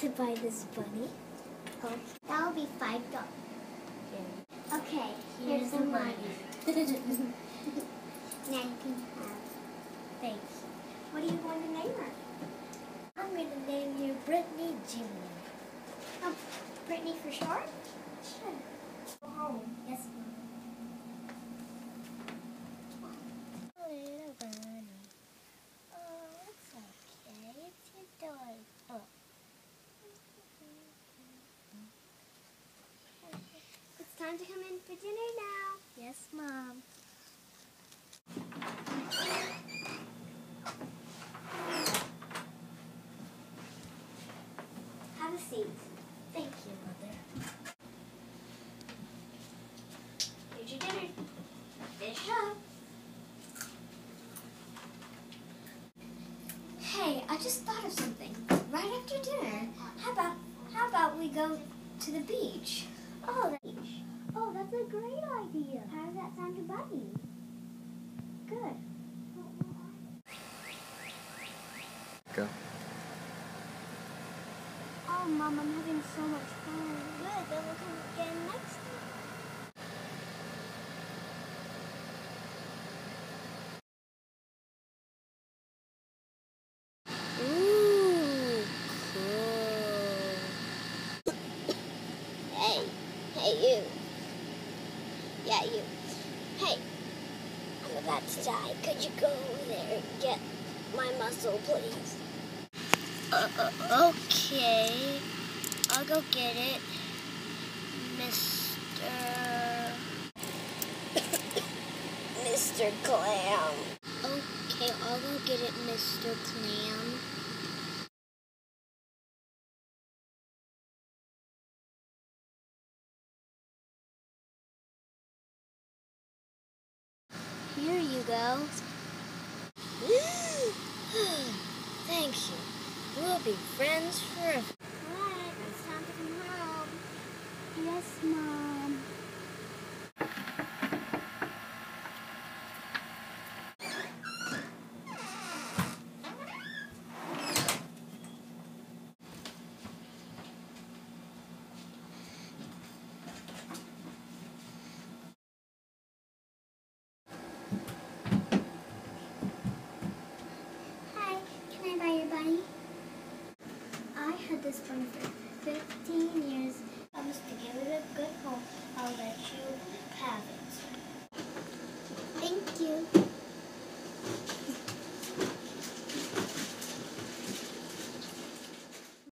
to buy this bunny? Oh, that'll be five dollars. Okay, here's, Here's the the money. money. now you can have. Thanks. What are you going to name her? I'm going to name you Brittany Jimmy. Oh, Brittany for short? Sure. Go home. Yes, Mom. Little bunny. Oh, it's okay. It's your toy. Oh. It's time to come in for dinner now. Yes, Mom. Have a seat. Thank you, Mother. Here's your dinner. Dish up. Hey, I just thought of something. Right after dinner, how about how about we go to the beach? Oh, the beach. Oh, that's a great idea. How does that sound to Bunny? Good. Go. Oh, Mom, I'm having so much fun. Good. Then we'll come again next time. Ooh. Hey, hey you. Yeah, you. Hey, I'm about to die. Could you go over there and get my muscle, please? Uh, uh, okay. I'll go get it, Mr. Mr. Clam. Okay, I'll go get it, Mr. Clam. Go. Thank you. We'll be friends forever. Alright, it's time to come home. Yes, Mom. Hi, can I buy your bunny? I had this bunny for 15 years. I promise to give it a good home. I'll let you have it.